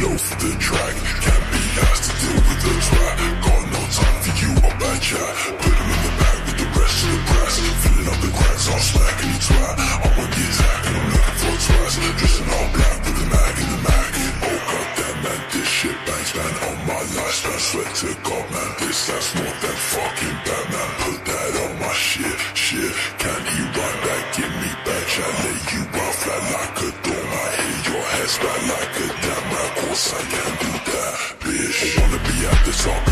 Off the track Can't be asked to deal with the trap Got no time for you, a bad cat Put him in the bag with the rest of the press. Filling up the cracks, I'm slacking, and you twat I'm on the attack and I'm looking for twice. Dressing all black with a mag in the mag. Oh goddamn man, this shit bangs man. On my lifespan, sweat to God man This that's more than fucking Batman. Put that on my shit, shit. Can you run back, give me back I lay you out flat like a dome I hear your head splat like a I can't do that, bitch. I wanna be at the top.